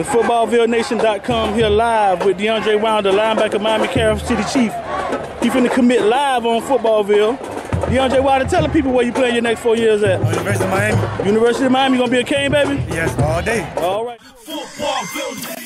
and FootballvilleNation.com here live with DeAndre Wilder, linebacker, Miami Carol City Chief. He finna commit live on Footballville. DeAndre Wilder, tell the people where you playing your next four years at. University of Miami. University of Miami, you gonna be a Cane baby? Yes, all day. All right. Footballville.